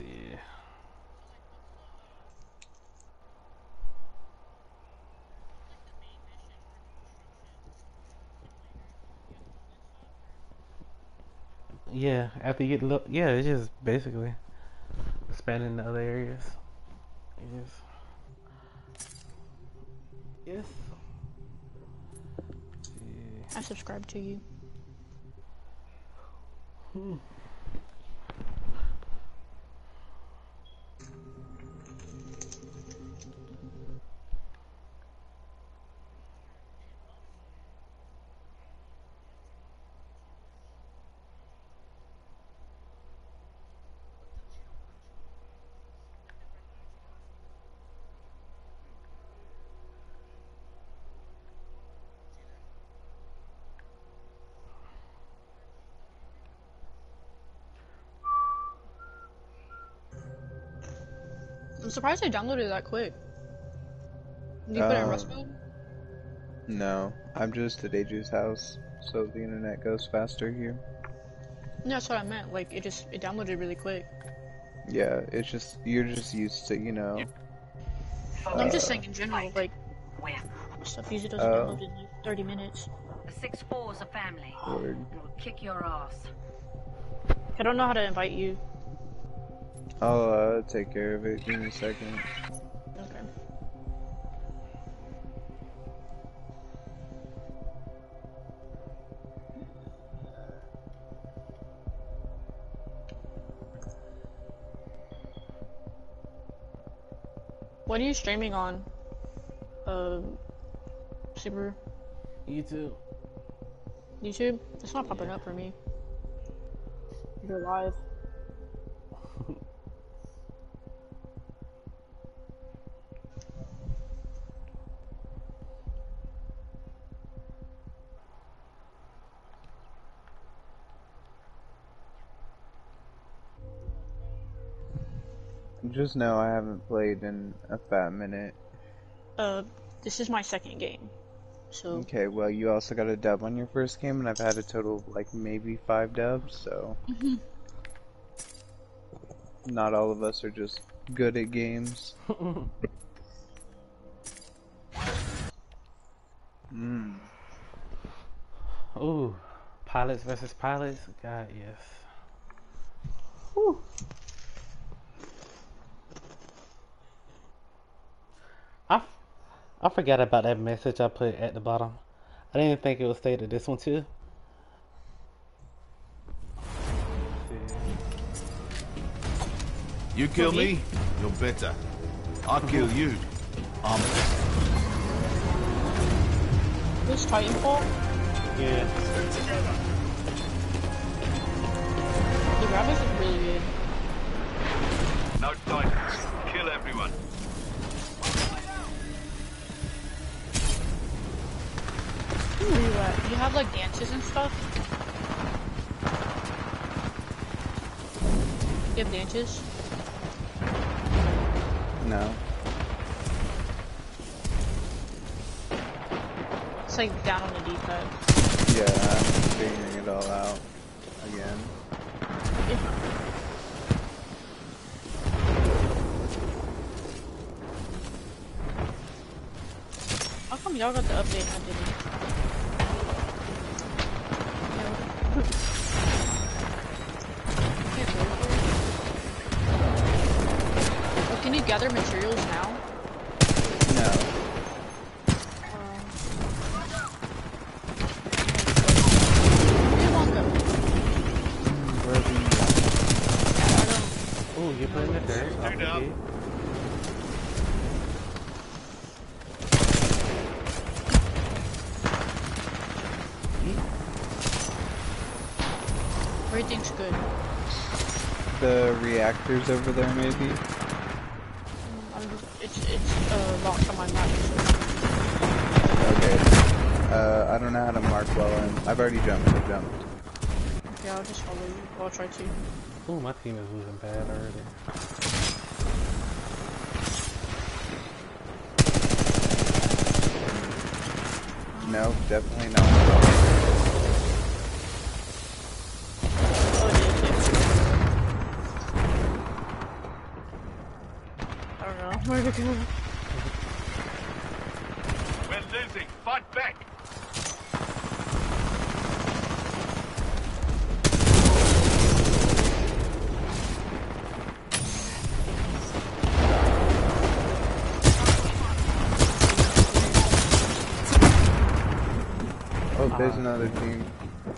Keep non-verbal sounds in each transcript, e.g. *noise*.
see. Yeah, after you get look, yeah, it's just basically expanding the other areas. Yes. Yes. Yeah. I subscribe to you. Hmm. I'm surprised I downloaded it that quick. Did you put it in Uh, Rest mode? No, I'm just at AJ's house, so the internet goes faster here. No, that's what I meant. Like, it just, it downloaded really quick. Yeah, it's just, you're just used to, you know. No, I'm just Uh, saying in general, like, stuff usually doesn't Oh. download in like 30 minutes. The six four is a family. Word. And we'll kick your ass. I don't know how to invite you. I'll uh, take care of it. Give me a second. Okay. What are you streaming on? Um, Super YouTube. YouTube? It's not popping up for me. You're live. Just know I haven't played in a fat minute. Uh, this is my second game. So, Okay, well, you also got a dub on your first game, and I've had a total of like maybe five dubs, so. Mhm. Not all of us are just good at games. Mmm. *laughs* Ooh, pilots versus pilots. God, yes. Whew. I, f- I forgot about that message I put at the bottom. I didn't think it would stay to this one too. You kill me? me, you're better. I kill you, I'm better. who's Titanfall? Yeah. The graphics is really good. No titans. Have like dances and stuff? You have dances? No. It's like down on the D-pad. Yeah, I'm figuring it all out again. How come y'all got the update and I didn't? Don't. Ooh, you're putting it there. Dude, up. Everything's good. the reactors over there, maybe? I'm just, it's it's uh, locked on my map. Okay. Uh, I don't know how to mark well, and I've already jumped. I jumped. Okay, I'll just follow you. I'll try to. Oh, my team is losing bad already. No, definitely not. I don't know *laughs* where to go. There's another team.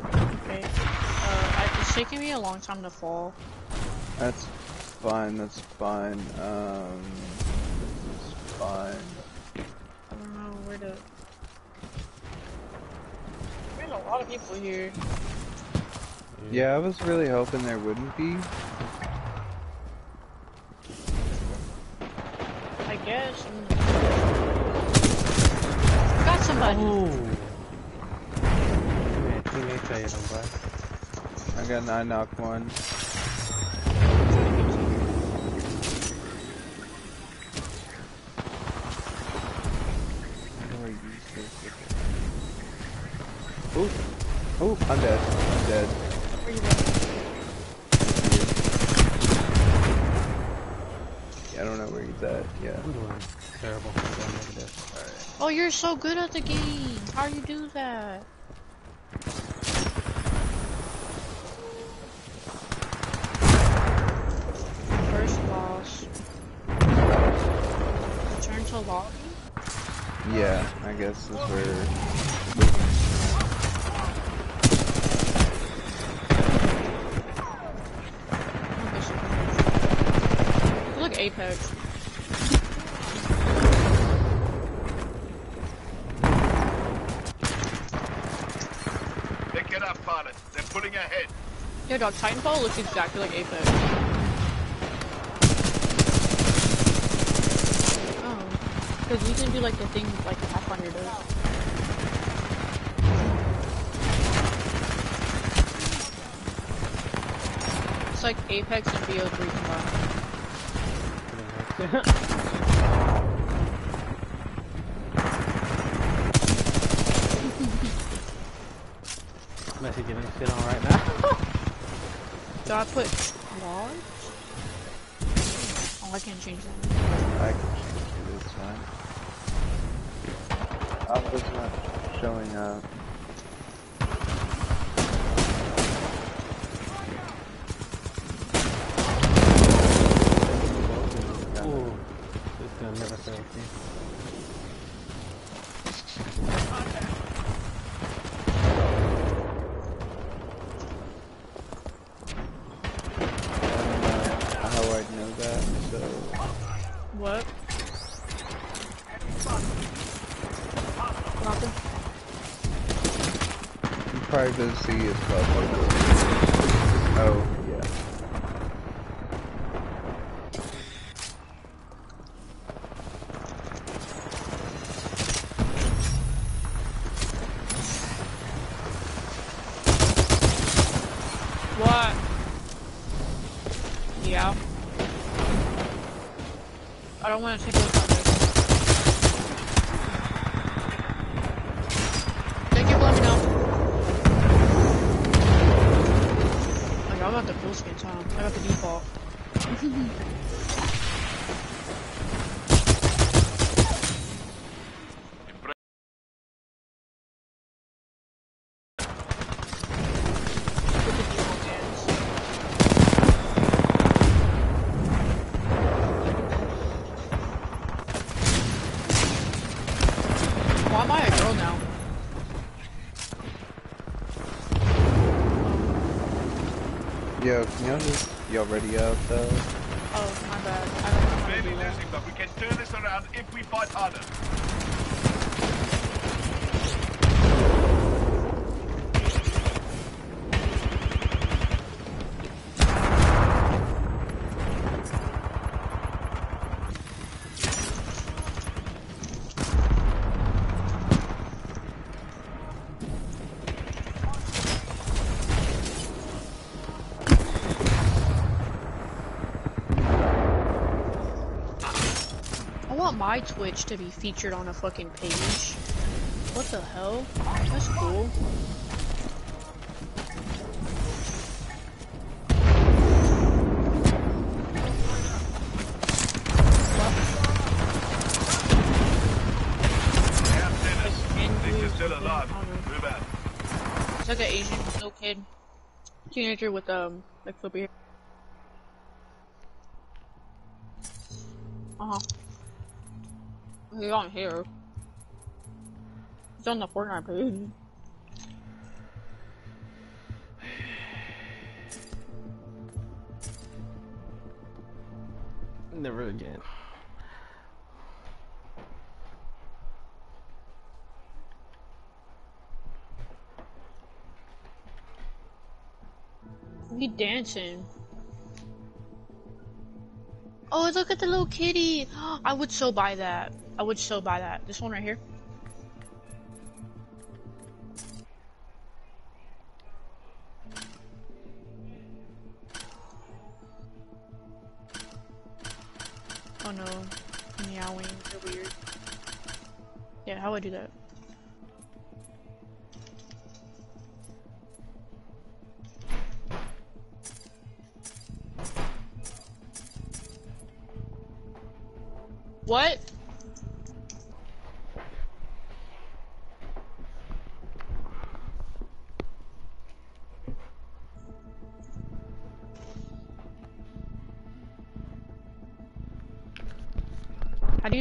Okay. Uh, it's taking me a long time to fall. That's fine. That's fine. Um, it's fine. I don't know where to. There's a lot of people here. Yeah, I was really hoping there wouldn't be. I guess. I got somebody. Oh. Man, teammates say it, bro. I got nine knock one. How do I use this? Oop. Oop, I'm dead. I'm dead. Where you at? Yeah, I don't know where he's at. Yeah. I'm doing terrible. I'm doing negative. Oh, you're so good at the game. How do you do that? First boss. Return to lobby. Yeah, I guess that's where. Okay, so- Look, Apex. Pick it up, pilot. They're pulling ahead. Yo, dog, Titanfall looks exactly like Apex. Oh, because you can do like the thing like Pathfinder does. It's like Apex and BO3 combined. Pretty much. Messi getting shit on right now. *laughs* Do I put laws? Oh, I can't change that. I can change it. It's fine. Alpha's not showing up. Ooh, this gun never fails me. I don't know how I'd know that, so. What? Nothing. Oh, yeah. What? Yeah. I don't want to take those I'm at the full skin time. I got the default. *laughs* With the default hands. Why am I a girl now? Yo, can y'all just, up though? want my Twitch to be featured on a fucking page. What the hell? That's cool. It's like an Asian little kid, teenager with um like flippy hair. Uh huh. He's on here. He's on the Fortnite page. Never again. He dancing. Oh, look at the little kitty. *gasps* I would so buy that. I would so buy that. This one right here.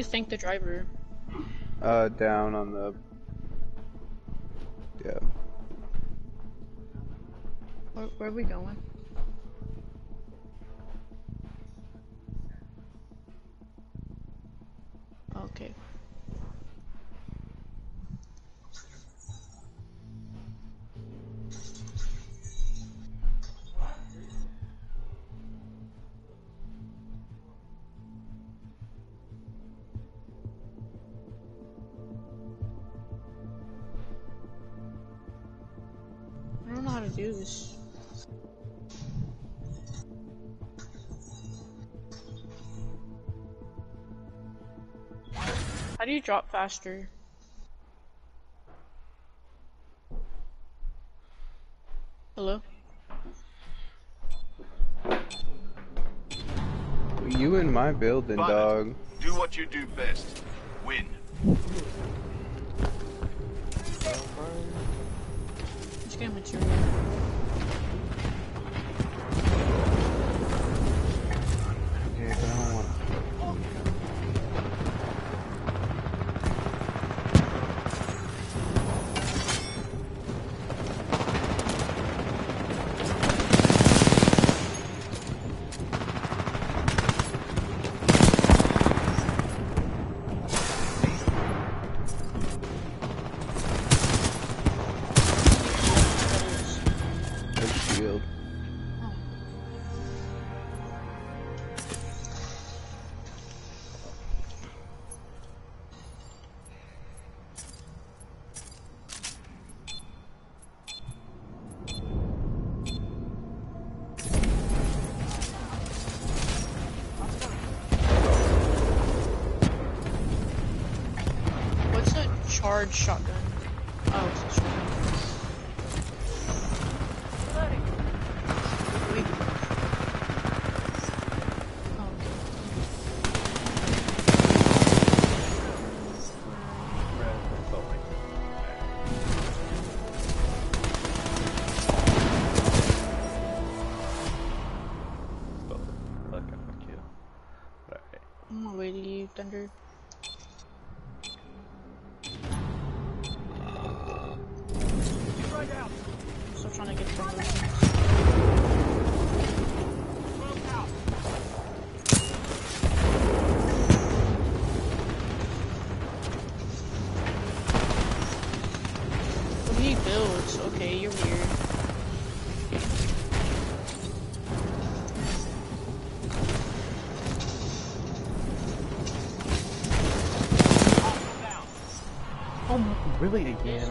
You thank the driver? Uh, down on the. Yeah. Where, where are we going? How drop faster? Hello? You in my building, Violet, dog. Do what you do best. Win. Let's get material. Charged shotgun? Really again?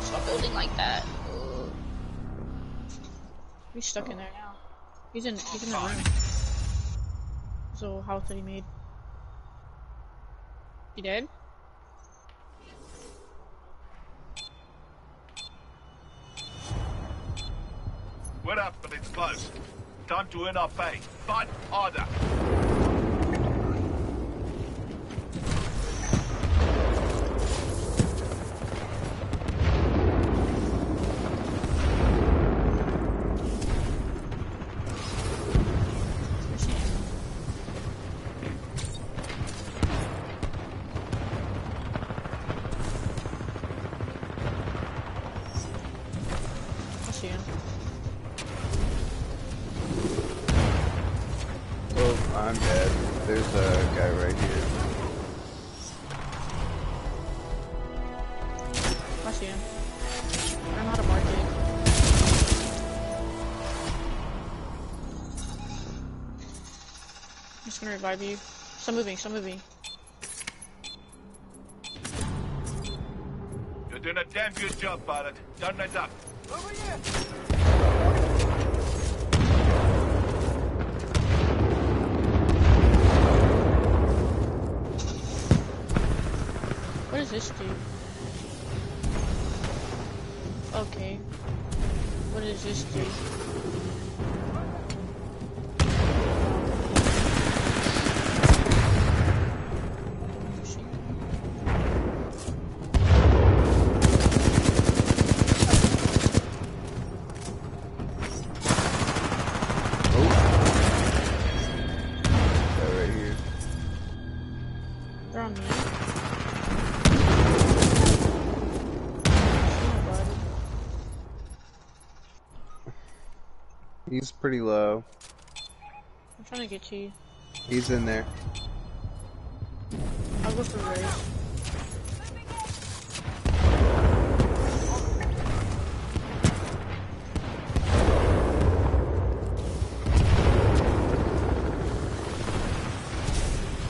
Stop building like that. He's stuck in there now. He's in. He's in the room. So house that he made. He dead? We're up, but it's close. Time to earn our pay. Fight harder. I'm just revive you. Still moving, still moving. You're doing a damn good job, pilot. Don't let up. What does this do? Okay. What does this do? Pretty low. I'm trying to get to you. He's in there. I'll go for race.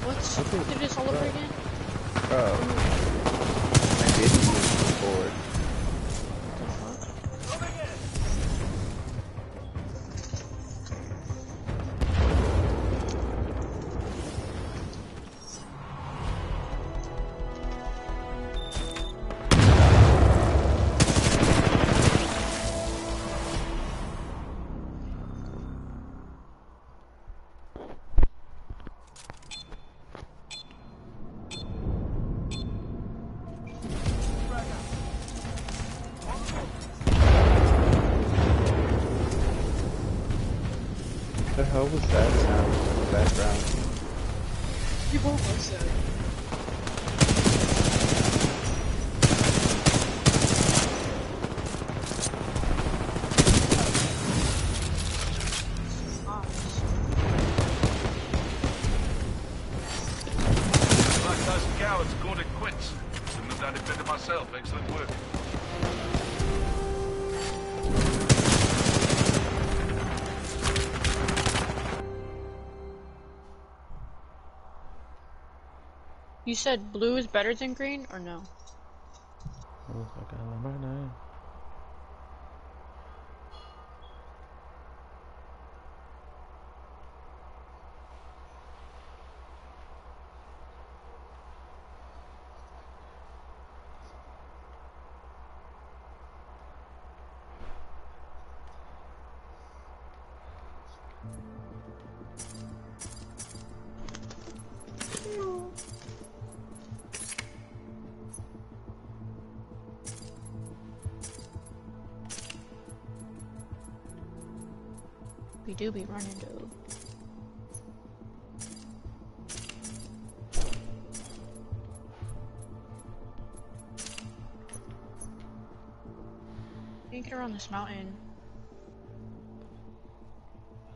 What? Do this all over again? Oh. I did use before. Have it myself. Excellent work. You said blue is better than green, or no? Do be running though. You can get around this mountain.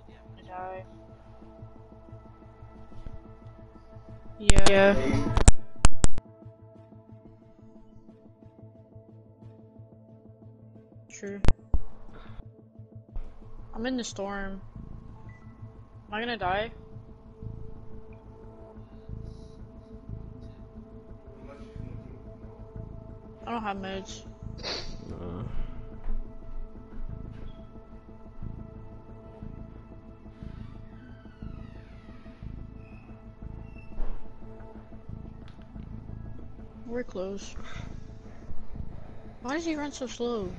I'm gonna die. Yeah. Yeah. True. I'm in the storm. Am I gonna die? I don't have meds. Uh, We're close. Why does he run so slow?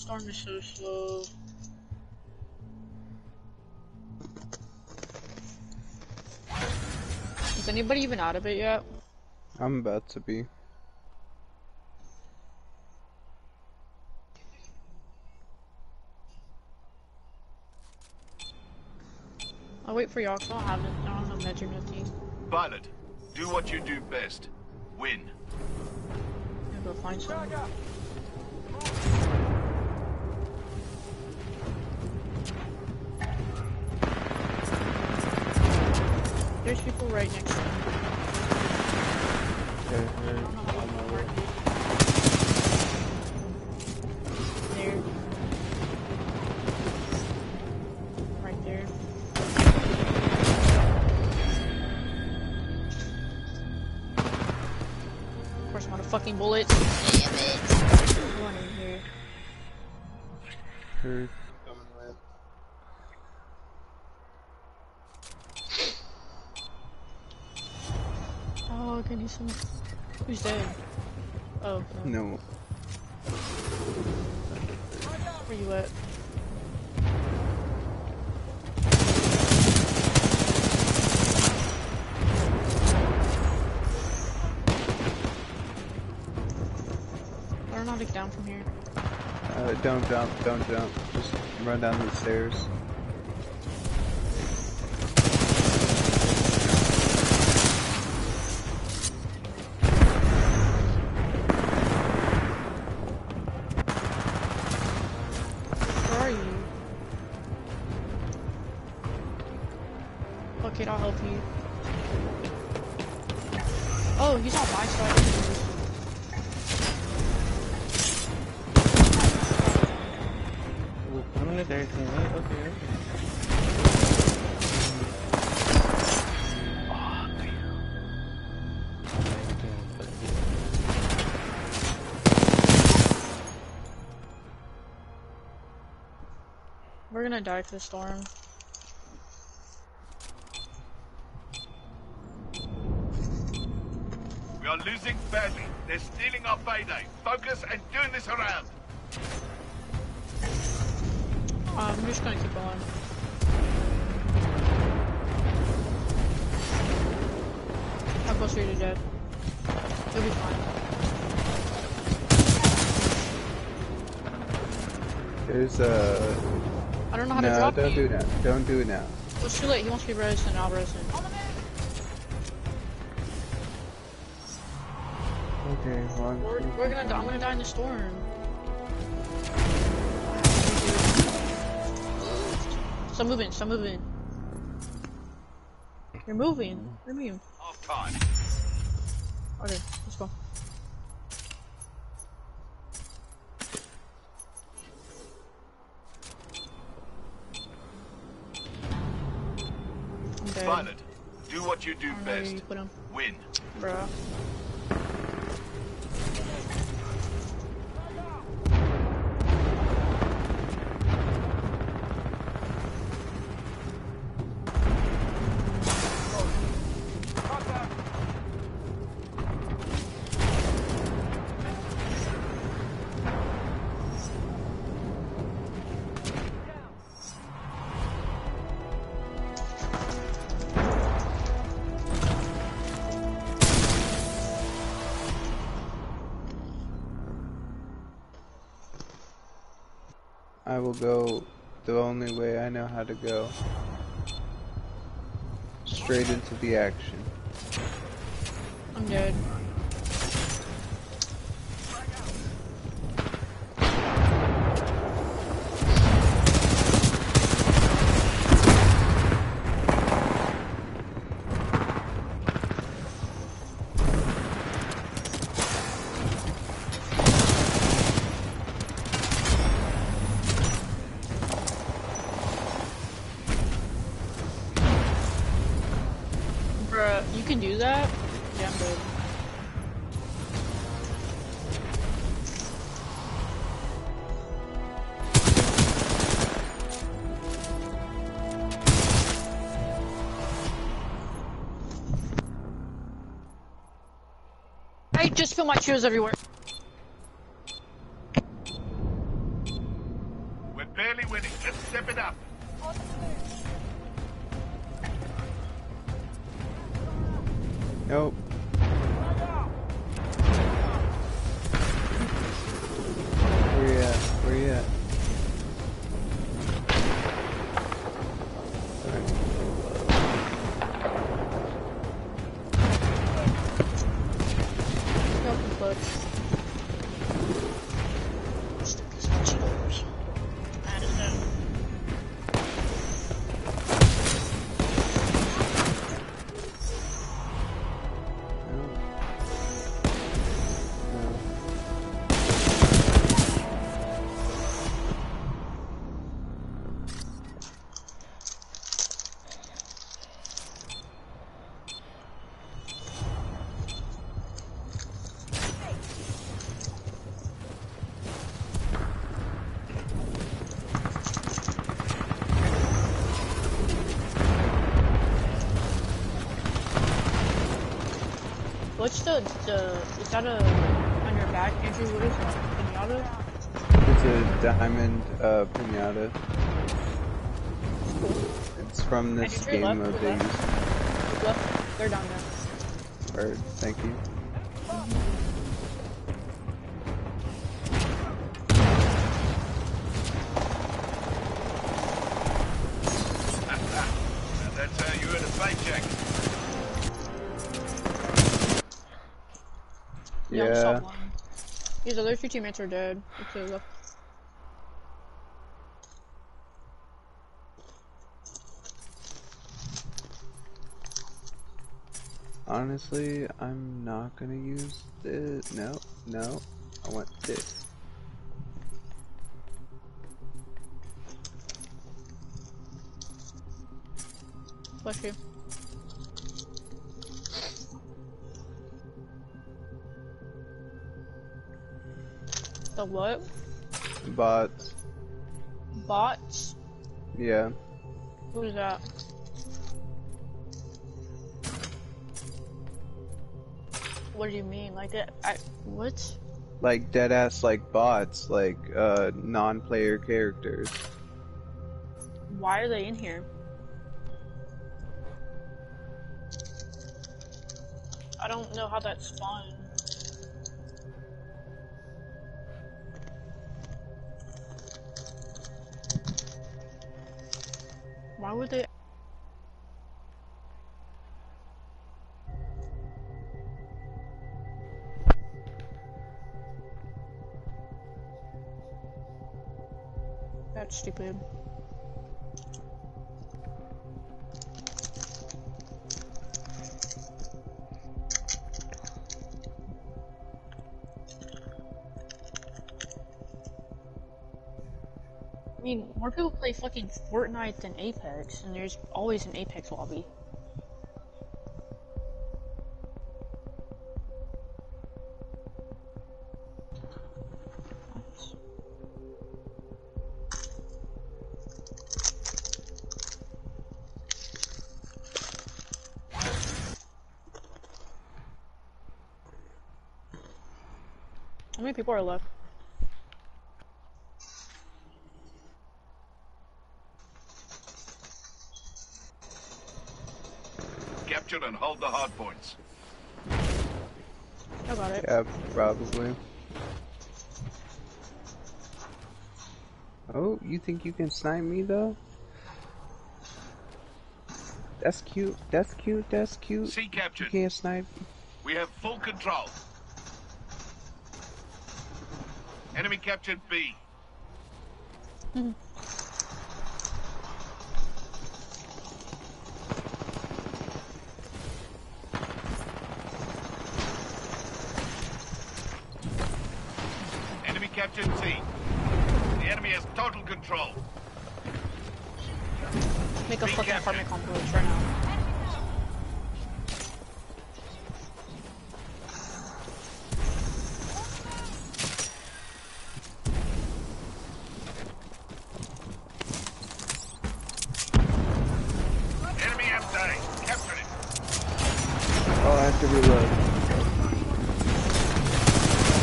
Storm is so slow. Is anybody even out of it yet? I'm about to be. I'll wait for y'all I'll have it. I don't have magic with me. Violet, do what you do best. Win. I'm gonna go find some. There's people right next to me. Okay, is. There. Right there. Of course, I'm out of fucking bullets. Damn it! One in here. heard. Some? Who's dead? Oh, no. No. Where you at? I don't know how to get down from here. Uh, don't jump, don't jump. Just run down the stairs. We're gonna die to the storm. We are losing badly. They're stealing our payday. Focus and doing this around. Um, I'm just gonna keep going. How close are you to dead? You'll be fine. There's a. I don't know how to no, drop don't you. do it now. Don't do it now. Well, it's too late. He wants to be res and I'll res him. Okay, one. We're, we're gonna die. I'm gonna die in the storm. Stop moving. Stop moving. You're moving. What do you mean? Half time. Okay, let's go. Best. put him, Win. bruh. Go the only way I know how to go. Straight into the action. I'm dead. Spilled my cheers everywhere. The, the, is that a, on your back, Andrew, what is that, pinata? It's a diamond uh, pinata. It's from this game left, of your they left. use. Left, they're down there. Bird, thank you. Yeah, I saw Yeah. one. These other two teammates are dead. Okay, left. Honestly, I'm not gonna use this. No, no. I want this. Bless you. The what? Bots. Bots? Yeah. Who's that? What do you mean? Like that? I what? Like dead ass like bots, like uh non-player characters. Why are they in here? I don't know how that's fun. Why would they? That's stupid. More people play fucking Fortnite than Apex, and there's always an Apex lobby. How many people are left? Hard points. I got it. Yeah, probably. Oh, you think you can snipe me though? That's cute. That's cute. That's cute. C You can't snipe. We have full control. Enemy captured B. Mm-hmm. Make a fucking apartment complex right now. Enemy M-Day. Capture it. Oh, I have to reload.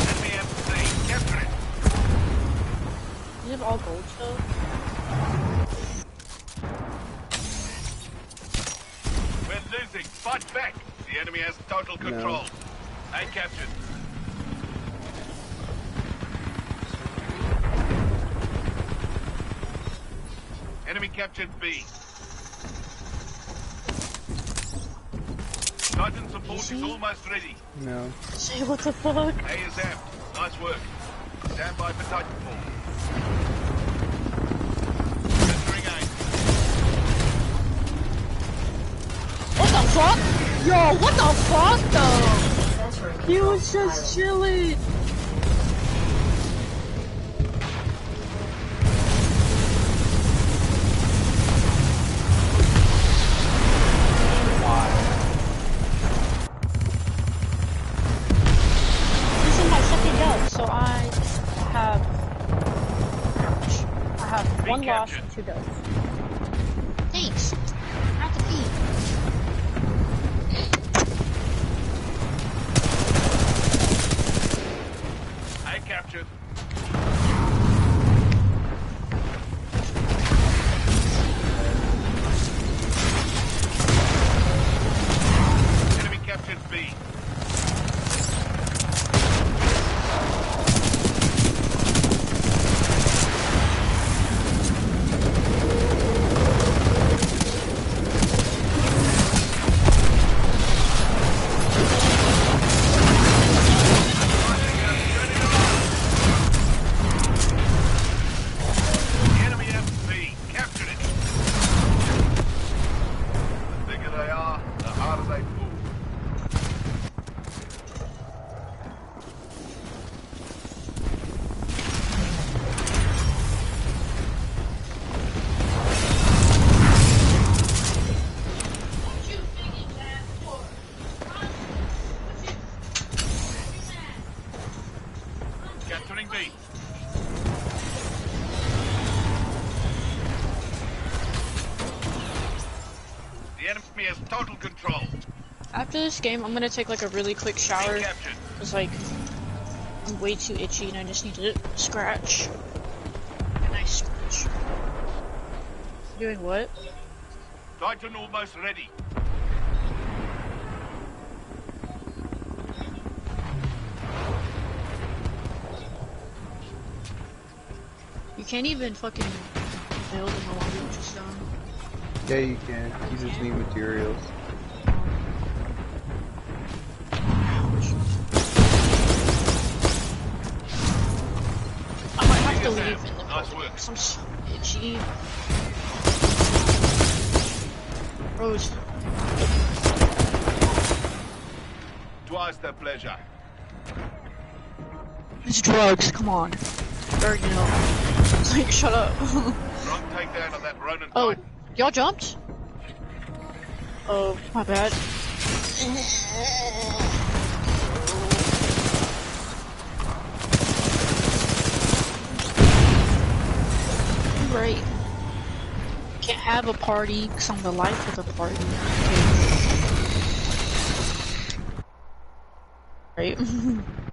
Enemy MC. Capture it. You have all gold stuff? We're losing. Fight back. The enemy has total control. A captured. Enemy captured B. Titan support is almost ready. No. Say what the fuck? A is amped. Nice work. Stand by for Titanfall. Entering A. What the fuck? Yo, what the fuck though? He was just chilling. This game, I'm gonna take like a really quick shower. Be captured. It's like I'm way too itchy and I just need to scratch. A nice scratch. Doing what? Titan almost ready. You can't even fucking build in the lobby, which is dumb. Yeah, you can. You just need materials. Nice work. I'm so itchy. Rose, Twice the pleasure. it's drugs, come on. Or, you know, *laughs* like, shut up. *laughs* Strong takedown of that Ronin oh, Titan. y'all jumped? Oh, my bad. *laughs* Right. Can't have a party because I'm the life of the party. Right. *laughs*